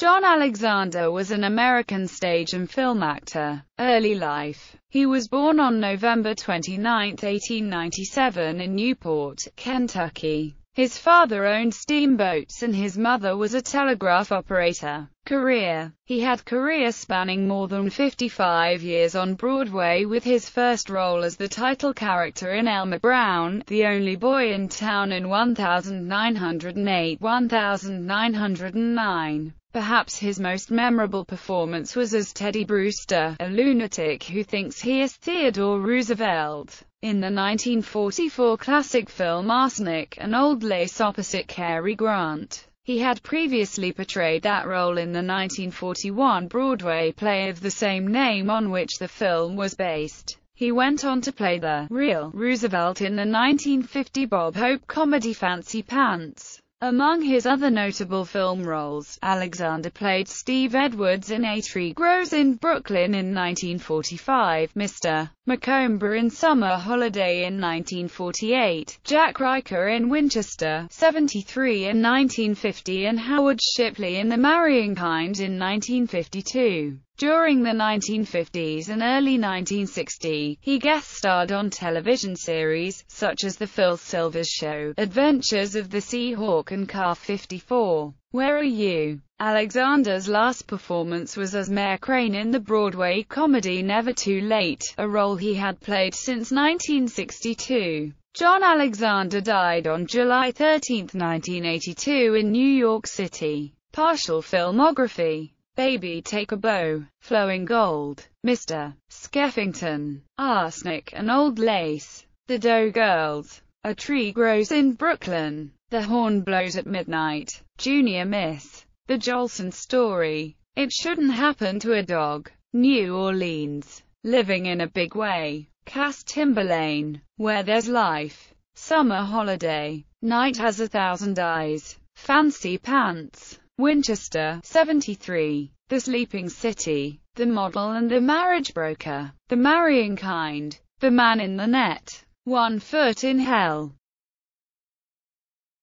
John Alexander was an American stage and film actor. Early life He was born on November 29, 1897 in Newport, Kentucky. His father owned steamboats and his mother was a telegraph operator. Career He had a career spanning more than 55 years on Broadway with his first role as the title character in Elmer Brown, The Only Boy in Town in 1908-1909. Perhaps his most memorable performance was as Teddy Brewster, a lunatic who thinks he is Theodore Roosevelt. In the 1944 classic film Arsenic, and Old Lace opposite Cary Grant. He had previously portrayed that role in the 1941 Broadway play of the same name on which the film was based. He went on to play the real Roosevelt in the 1950 Bob Hope comedy Fancy Pants. Among his other notable film roles, Alexander played Steve Edwards in A Tree Grows in Brooklyn in 1945, Mr. Macomber in Summer Holiday in 1948, Jack Riker in Winchester, 73 in 1950 and Howard Shipley in The Marrying Kind in 1952. During the 1950s and early 1960s, he guest-starred on television series, such as The Phil Silvers Show, Adventures of the Seahawk and Car 54. Where Are You? Alexander's last performance was as Mayor Crane in the Broadway comedy Never Too Late, a role he had played since 1962. John Alexander died on July 13, 1982 in New York City. Partial filmography Baby Take a Bow, Flowing Gold, Mr. Skeffington, Arsenic, and Old Lace, The Doughgirls, A Tree Grows in Brooklyn, The Horn Blows at Midnight, Junior Miss, The Jolson Story, It Shouldn't Happen to a Dog, New Orleans, Living in a Big Way, Cass Timberlane, Where There's Life, Summer Holiday, Night Has a Thousand Eyes, Fancy Pants, Winchester, 73, The Sleeping City, The Model and the Marriage Broker, The Marrying Kind, The Man in the Net, One Foot in Hell,